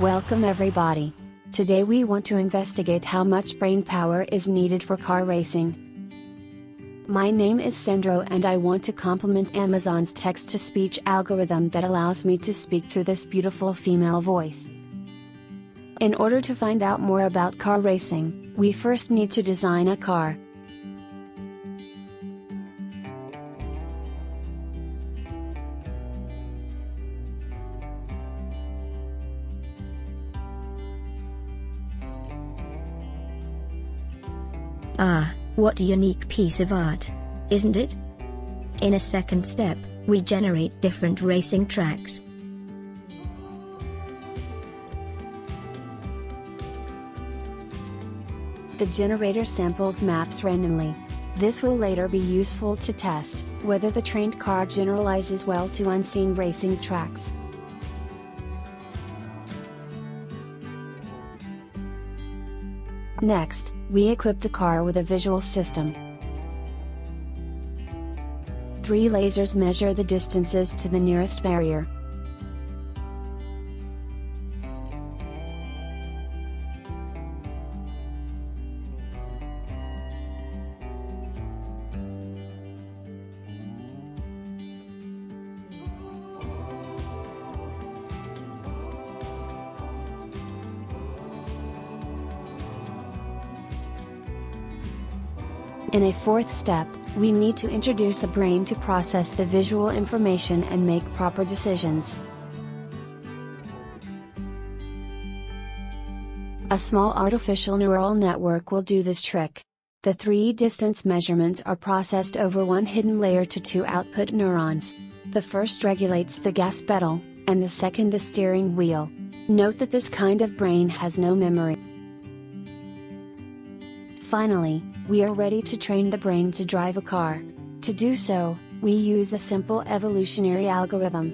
Welcome everybody. Today we want to investigate how much brain power is needed for car racing. My name is Sandro and I want to compliment Amazon's text to speech algorithm that allows me to speak through this beautiful female voice. In order to find out more about car racing, we first need to design a car. Ah, what a unique piece of art, isn't it? In a second step, we generate different racing tracks. The generator samples maps randomly. This will later be useful to test whether the trained car generalizes well to unseen racing tracks. Next, we equip the car with a visual system. Three lasers measure the distances to the nearest barrier. In a fourth step, we need to introduce a brain to process the visual information and make proper decisions. A small artificial neural network will do this trick. The three distance measurements are processed over one hidden layer to two output neurons. The first regulates the gas pedal, and the second the steering wheel. Note that this kind of brain has no memory. Finally, we are ready to train the brain to drive a car. To do so, we use the simple evolutionary algorithm.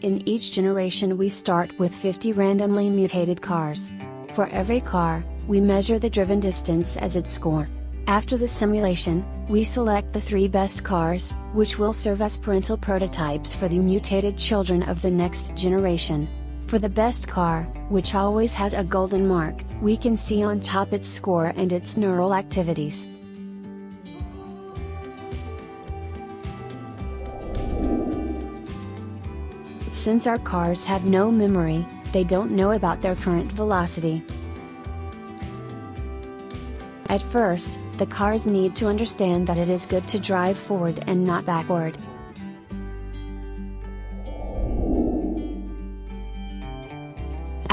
In each generation we start with 50 randomly mutated cars. For every car, we measure the driven distance as its score. After the simulation, we select the three best cars, which will serve as parental prototypes for the mutated children of the next generation. For the best car, which always has a golden mark, we can see on top its score and its neural activities. Since our cars have no memory, they don't know about their current velocity. At first, the cars need to understand that it is good to drive forward and not backward.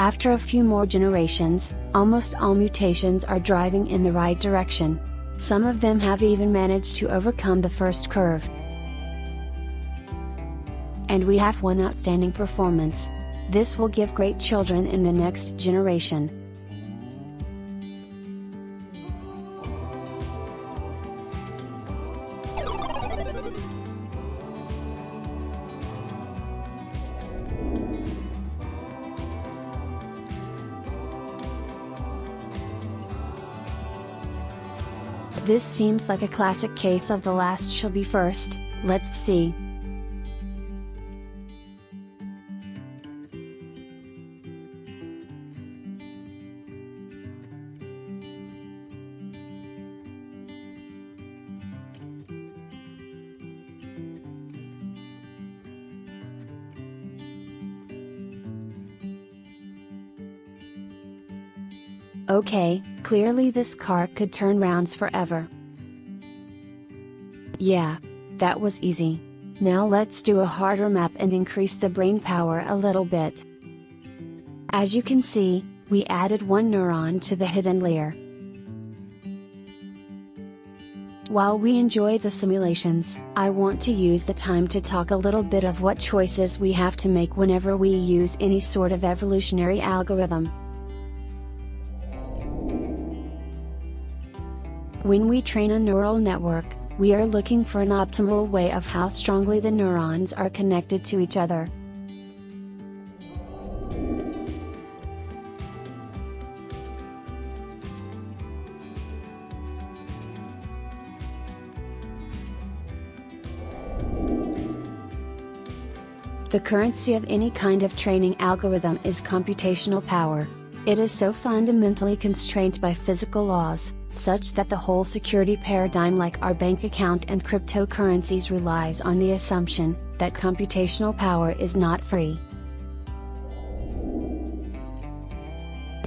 After a few more generations, almost all mutations are driving in the right direction. Some of them have even managed to overcome the first curve. And we have one outstanding performance. This will give great children in the next generation. This seems like a classic case of the last shall be first, let's see. Okay, clearly this car could turn rounds forever. Yeah. That was easy. Now let's do a harder map and increase the brain power a little bit. As you can see, we added one neuron to the hidden layer. While we enjoy the simulations, I want to use the time to talk a little bit of what choices we have to make whenever we use any sort of evolutionary algorithm. When we train a neural network, we are looking for an optimal way of how strongly the neurons are connected to each other. The currency of any kind of training algorithm is computational power. It is so fundamentally constrained by physical laws, such that the whole security paradigm like our bank account and cryptocurrencies relies on the assumption, that computational power is not free.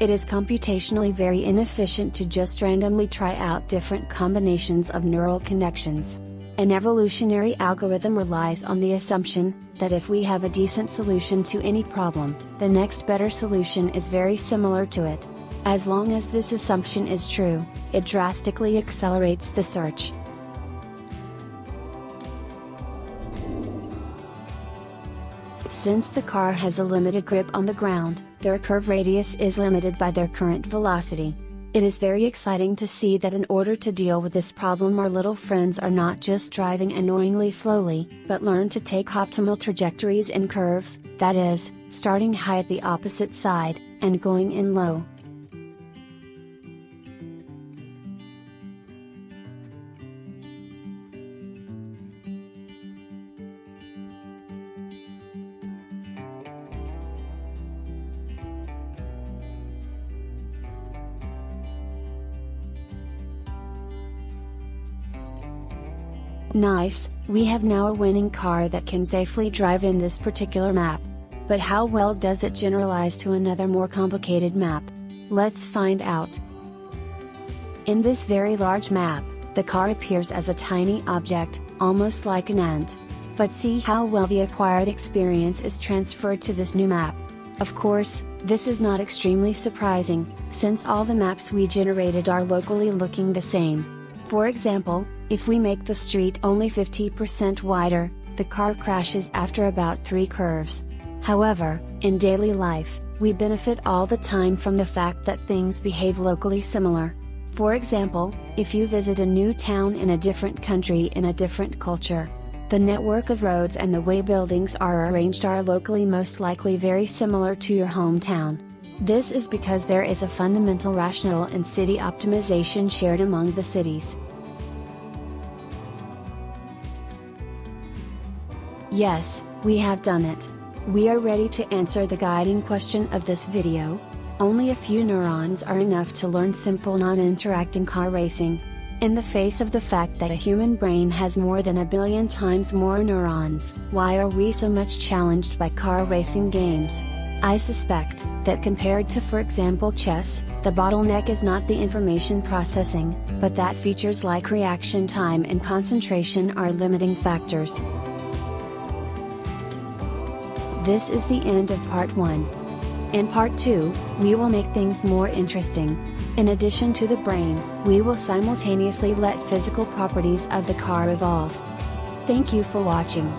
It is computationally very inefficient to just randomly try out different combinations of neural connections. An evolutionary algorithm relies on the assumption, that if we have a decent solution to any problem, the next better solution is very similar to it. As long as this assumption is true, it drastically accelerates the search. Since the car has a limited grip on the ground, their curve radius is limited by their current velocity. It is very exciting to see that in order to deal with this problem our little friends are not just driving annoyingly slowly, but learn to take optimal trajectories in curves, that is, starting high at the opposite side, and going in low. Nice, we have now a winning car that can safely drive in this particular map. But how well does it generalize to another more complicated map? Let's find out. In this very large map, the car appears as a tiny object, almost like an ant. But see how well the acquired experience is transferred to this new map. Of course, this is not extremely surprising, since all the maps we generated are locally looking the same. For example, if we make the street only 50% wider, the car crashes after about 3 curves. However, in daily life, we benefit all the time from the fact that things behave locally similar. For example, if you visit a new town in a different country in a different culture, the network of roads and the way buildings are arranged are locally most likely very similar to your hometown. This is because there is a fundamental rationale in city optimization shared among the cities. Yes, we have done it. We are ready to answer the guiding question of this video. Only a few neurons are enough to learn simple non-interacting car racing. In the face of the fact that a human brain has more than a billion times more neurons, why are we so much challenged by car racing games? I suspect, that compared to for example chess, the bottleneck is not the information processing, but that features like reaction time and concentration are limiting factors. This is the end of part 1. In part 2, we will make things more interesting. In addition to the brain, we will simultaneously let physical properties of the car evolve. Thank you for watching.